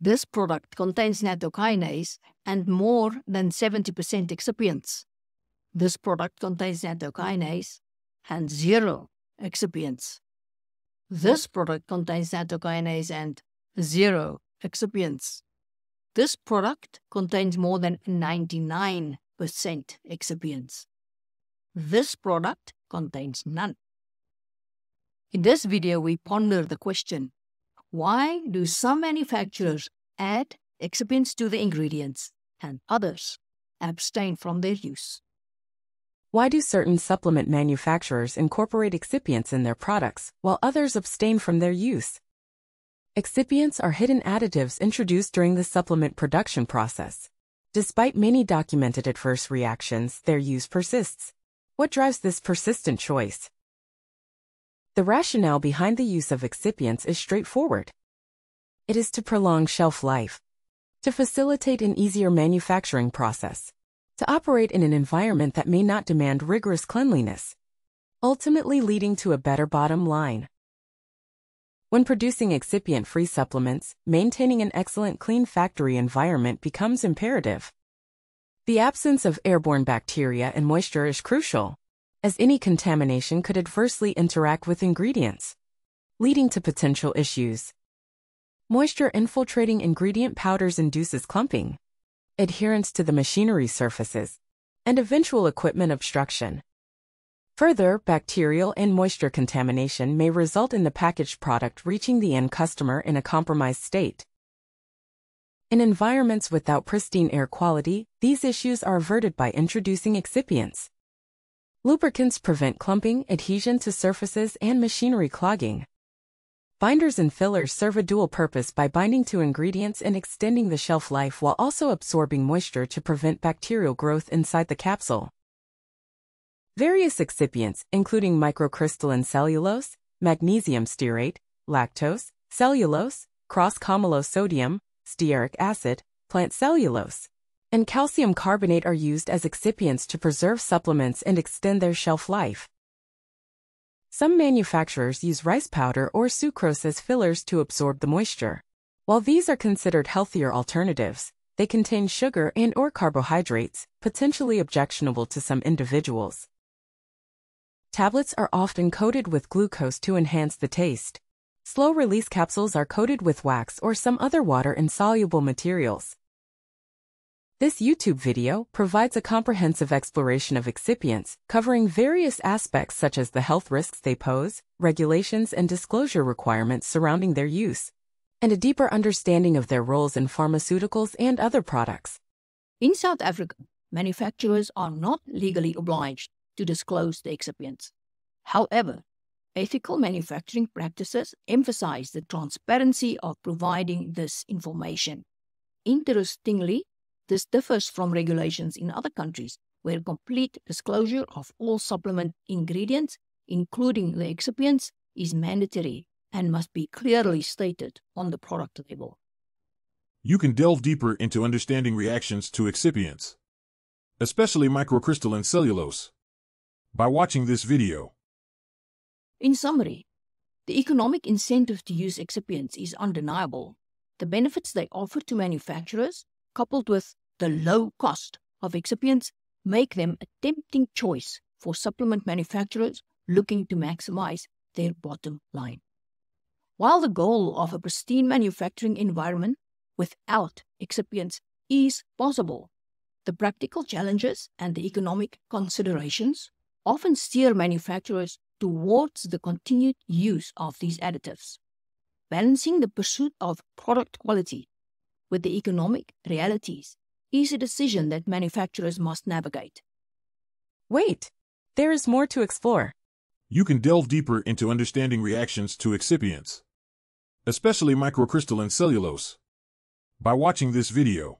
This product contains nattokinase and more than 70% excipients. This product contains nattokinase and zero excipients. This product contains nattokinase and zero excipients. This product contains more than 99% excipients. This product contains none. In this video, we ponder the question, why do some manufacturers add excipients to the ingredients and others abstain from their use? Why do certain supplement manufacturers incorporate excipients in their products, while others abstain from their use? Excipients are hidden additives introduced during the supplement production process. Despite many documented adverse reactions, their use persists. What drives this persistent choice? The rationale behind the use of excipients is straightforward. It is to prolong shelf life, to facilitate an easier manufacturing process, to operate in an environment that may not demand rigorous cleanliness, ultimately leading to a better bottom line. When producing excipient-free supplements, maintaining an excellent clean factory environment becomes imperative. The absence of airborne bacteria and moisture is crucial, as any contamination could adversely interact with ingredients, leading to potential issues. Moisture infiltrating ingredient powders induces clumping, adherence to the machinery surfaces, and eventual equipment obstruction. Further, bacterial and moisture contamination may result in the packaged product reaching the end customer in a compromised state. In environments without pristine air quality, these issues are averted by introducing excipients. Lubricants prevent clumping, adhesion to surfaces, and machinery clogging. Binders and fillers serve a dual purpose by binding to ingredients and extending the shelf life while also absorbing moisture to prevent bacterial growth inside the capsule. Various excipients, including microcrystalline cellulose, magnesium stearate, lactose, cellulose, croscarmellose sodium, stearic acid, plant cellulose, and calcium carbonate are used as excipients to preserve supplements and extend their shelf life. Some manufacturers use rice powder or sucrose as fillers to absorb the moisture. While these are considered healthier alternatives, they contain sugar and or carbohydrates, potentially objectionable to some individuals. Tablets are often coated with glucose to enhance the taste. Slow-release capsules are coated with wax or some other water-insoluble materials. This YouTube video provides a comprehensive exploration of excipients, covering various aspects such as the health risks they pose, regulations and disclosure requirements surrounding their use, and a deeper understanding of their roles in pharmaceuticals and other products. In South Africa, manufacturers are not legally obliged to disclose the excipients. However, ethical manufacturing practices emphasize the transparency of providing this information. Interestingly, this differs from regulations in other countries where complete disclosure of all supplement ingredients, including the excipients, is mandatory and must be clearly stated on the product label. You can delve deeper into understanding reactions to excipients, especially microcrystalline cellulose, by watching this video. In summary, the economic incentive to use excipients is undeniable. The benefits they offer to manufacturers coupled with the low cost of excipients make them a tempting choice for supplement manufacturers looking to maximize their bottom line. While the goal of a pristine manufacturing environment without excipients is possible, the practical challenges and the economic considerations often steer manufacturers towards the continued use of these additives. Balancing the pursuit of product quality with the economic realities is a decision that manufacturers must navigate. Wait, there is more to explore. You can delve deeper into understanding reactions to excipients, especially microcrystalline cellulose, by watching this video.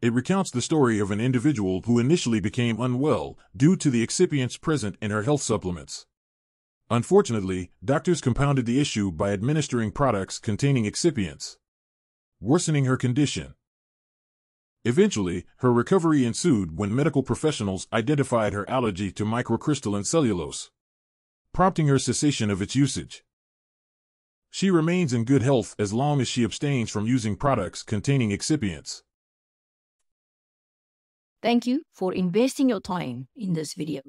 It recounts the story of an individual who initially became unwell due to the excipients present in her health supplements. Unfortunately, doctors compounded the issue by administering products containing excipients, worsening her condition. Eventually, her recovery ensued when medical professionals identified her allergy to microcrystalline cellulose, prompting her cessation of its usage. She remains in good health as long as she abstains from using products containing excipients. Thank you for investing your time in this video.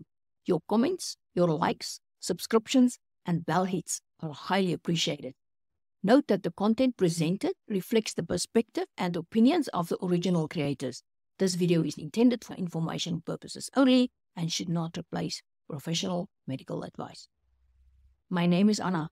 Your comments, your likes, subscriptions, and bell hits are highly appreciated. Note that the content presented reflects the perspective and opinions of the original creators. This video is intended for information purposes only and should not replace professional medical advice. My name is Anna